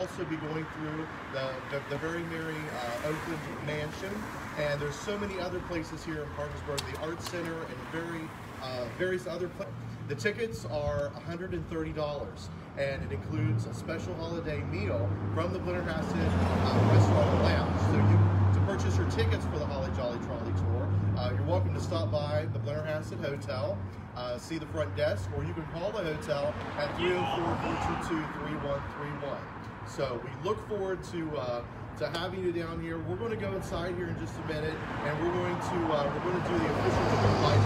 also be going through the, the, the very merry uh, Oakland Mansion, and there's so many other places here in Parkersburg, the Art Center, and very uh, various other places. The tickets are $130, and it includes a special holiday meal from the Blennerhassett uh, Restaurant Lounge. So you to purchase your tickets for the Holly Jolly Trolley Tour, uh, you're welcome to stop by the Blennerhassett Hotel, uh, see the front desk, or you can call the hotel at 304-422-3131. So we look forward to uh, to having you down here. We're going to go inside here in just a minute, and we're going to uh, we're going to do the official light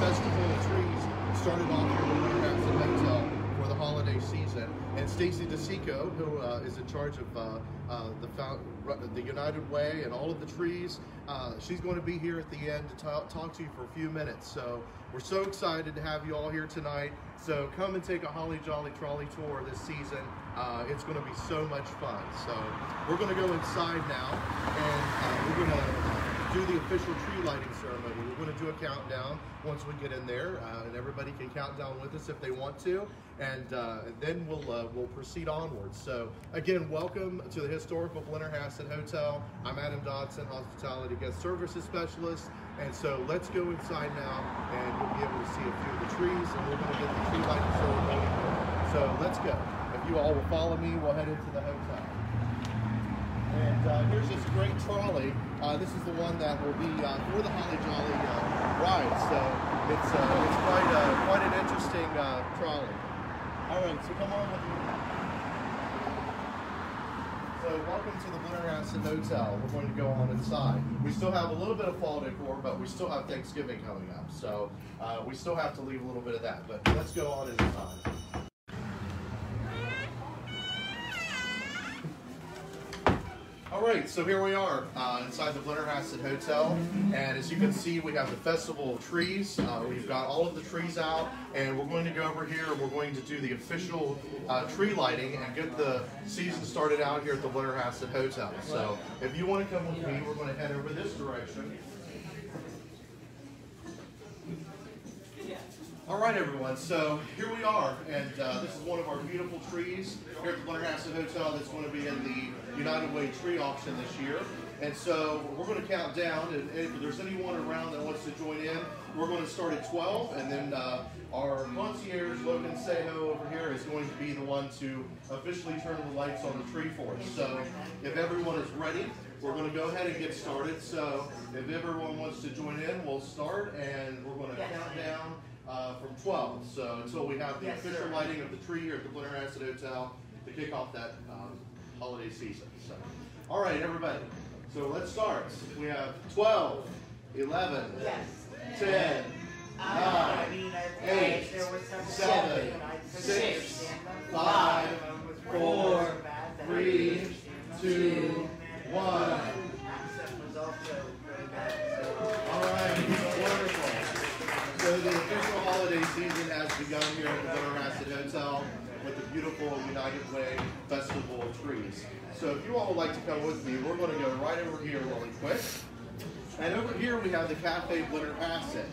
festival of trees started off here at the Blennerhassett Hotel And Stacy DeSico, who uh, is in charge of uh, uh, the, the United Way and all of the trees, uh, she's going to be here at the end to talk, talk to you for a few minutes. So we're so excited to have you all here tonight. So come and take a Holly Jolly Trolley tour this season. It's going to be so much fun. So we're going to go inside now and we're going to do the official tree lighting ceremony. We're going to do a countdown once we get in there, uh, and everybody can count down with us if they want to, and, uh, then we'll uh, we'll proceed onwards. So again, welcome to the historical Blennerhassett Hotel. I'm Adam Dodson, Hospitality Guest Services Specialist, and so let's go inside now, and you'll be able to see a few of the trees, and we're going to get the tree lighting ceremony. So let's go. If you all will follow me, we'll head into the hotel. And uh, here's this great trolley. Uh, this is the one that will be uh, for the Holly Jolly uh, ride. So it's uh, it's quite a, quite an interesting uh, trolley. All right, so come on with me. So welcome to the Blennerhassett Hotel. We're going to go on inside. We still have a little bit of fall decor, but we still have Thanksgiving coming up. So we still have to leave a little bit of that. But let's go on inside. All right, so here we are uh, inside the Blennerhassett Hotel, and as you can see, we have the Festival of Trees. Uh, we've got all of the trees out, and we're going to go over here and we're going to do the official uh, tree lighting and get the season started out here at the Blennerhassett Hotel. So if you want to come with me, we're going to head over this direction. All right, everyone, so here we are, and uh, this is one of our beautiful trees here at the Blennerhassett Hotel that's going to be in the United Way tree auction this year. And so we're going to count down, and if there's anyone around that wants to join in, we're going to start at 12, and then uh, our concierge, Logan Seho over here, is going to be the one to officially turn the lights on the tree for us. So if everyone is ready, we're going to go ahead and get started. So if everyone wants to join in, we'll start, and we're going to count down uh, from 12. So until we have the yes, official sir. lighting of the tree here at the Blennerhassett Hotel to kick off that um, holiday season. So, all right, everybody. So let's start. We have 12, 11, yes. 10, 9, 8, 7, 6, 5, 4, 3, 2, 1. All right, wonderful. So the official holiday season has begun here at the Blennerhassett Hotel with the beautiful United Way Festival of Trees. So if you all would like to come with me, we're going to go right over here really quick. And over here we have the Cafe Blennerhassett.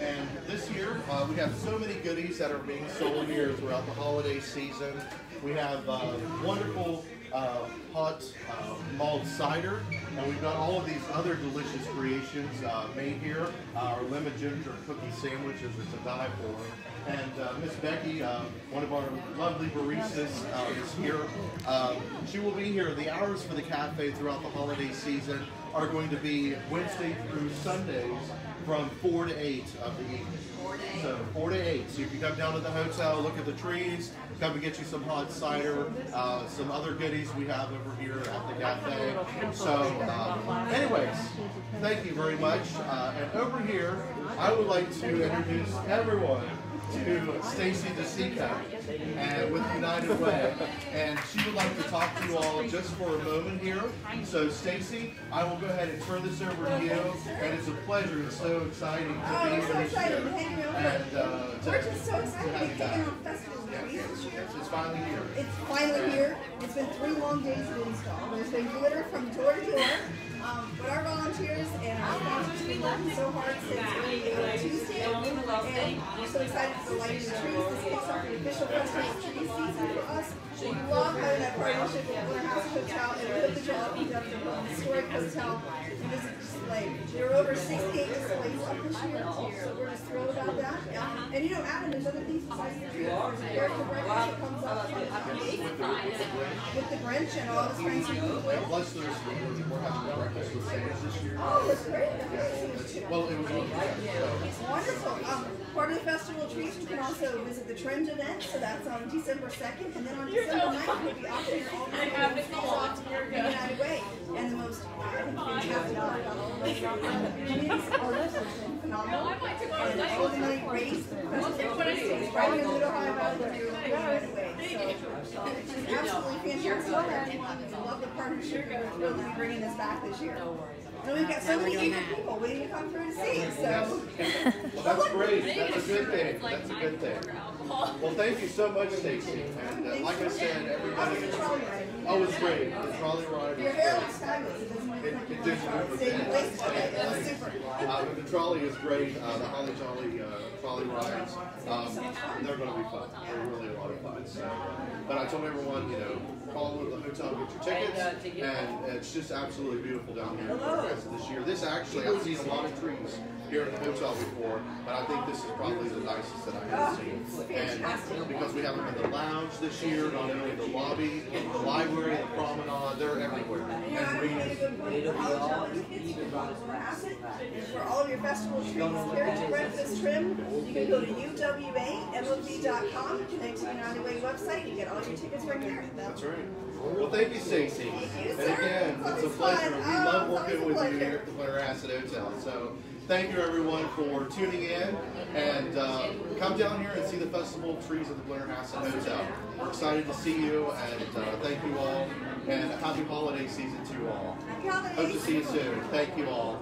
And this year, uh, we have so many goodies that are being sold here throughout the holiday season. We have uh, wonderful uh, hot uh, mulled cider, and we've got all of these other delicious creations uh, made here. our lemon ginger cookie sandwiches are to die for. And uh, Miss Becky, uh, one of our lovely baristas, uh, is here. Um, she will be here. The hours for the cafe throughout the holiday season are going to be Wednesday through Sundays from 4 to 8 of the evening. So 4 to 8. So you can come down to the hotel, look at the trees, come and get you some hot cider, uh, some other goodies we have over here at the cafe. So um, anyways, thank you very much. Uh, and over here, I would like to introduce everyone to Stacy DeSica and with United Way. And she would like to talk to you all just for a moment here. So Stacy, I will go ahead and turn this over to you. And it's a pleasure. It's so exciting to oh, be here so this year. And, uh, We're just so excited to be taking on festival it's finally here. It's finally here. It's been three long days of install. There's been glitter from door to door. Um, but our volunteers and our sponsors have been working so hard since Tuesday And we're so excited for the lighting the trees. This kicks off the official festival tree season for us. We love having that partnership with Blennerhassett Hotel and we the historic hotel and visit the display. There are over 68 this year, so we're just thrilled about that. Yeah. And you know, Adam, there's other things besides the trees. There's character breakfast that comes up on the 8th with the Grinch and all people. And plus, there's, we're having breakfast with Santa this year. Oh, that's great. Well, it was. Wonderful. Um, part of the festival treats, you can also visit the Trend event, so that's on December 2nd. And then on December 9th, we'll be operating all the trees off to the United Way. And the most, I think, fantastic part about all of this, uh, communities are just absolutely fantastic. We love the partnership, thrilled bringing this back this year. And we've got so many eager people waiting to come through to see, so. Well, that's great. That's a good thing. That's a good thing. Well, thank you so much, Stacy. And uh, like I said, everybody. Oh, it's great. The trolley ride Your hair great. looks fabulous. It doesn't It, make did move Stay in place today. It was super. Uh, the trolley is great. Uh, the Holly Jolly uh, rides, um, they're going to be fun. They're really a lot of fun. So, but I told everyone, you know, call the hotel, get your tickets, and it's just absolutely beautiful down here in Florida this year. This actually, I've seen a lot of trees here at the hotel before, but I think this is probably the nicest that I have seen. And because we have them in the lounge this year, not only the lobby, the library, the promenade, they're everywhere. You And think you a good point. For all Jolly kids, you can go to Cohasset. And for all of your festival treats, character breakfast trim, you can go to uwamov.com, connect to the United Way website, and get all your tickets right there. That's right. Well, thank you, Stacy. And again, It's a pleasure. We Oh, love working with you here at the Blennerhassett Hotel. So thank you, everyone, for tuning in. And uh, come down here and see the festival trees at the Blennerhassett Hotel. We're excited to see you, and uh, thank you all. And happy holiday season to you all. Hope to see you soon. Thank you all.